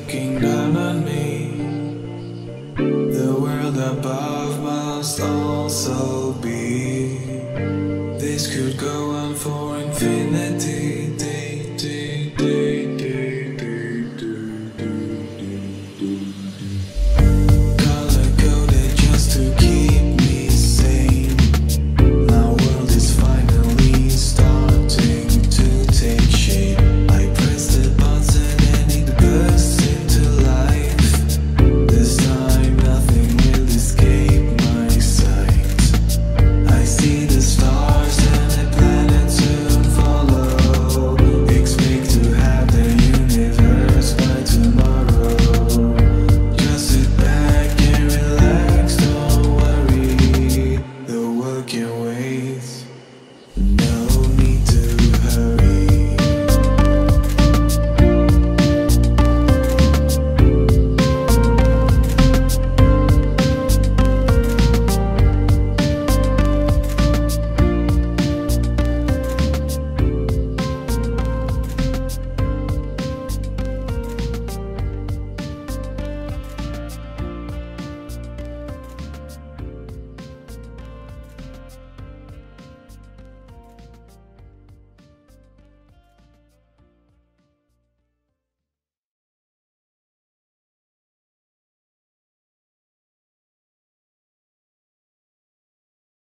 looking down on me. The world above must also be. This could go on for infinite.